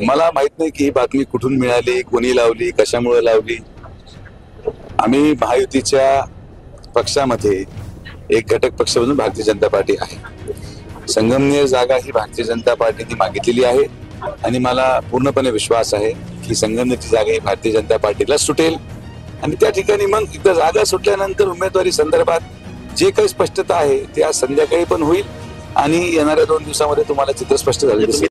मला माहीत नाही की ही बातमी कुठून मिळाली कोणी लावली कशामुळे लावली. आम्ही महायुतीच्या पक्षामध्ये एक घटक पक्ष म्हणून भारतीय जनता पार्टी आहे. संगमनेर जागा ही भारतीय जनता पार्टीने मागितलेली आहे आणि मला पूर्णपणे विश्वास आहे की संगमनेरची जागा ही भारतीय जनता पार्टीला सुटेल. आणि त्या ठिकाणी मग एकदा जागा सुटल्यानंतर उमेदवारी संदर्भात जे काही स्पष्टता आहे ते आज संध्याकाळी पण होईल आणि येणाऱ्या दोन दिवसामध्ये तुम्हाला चित्र स्पष्ट झाले दिसेल.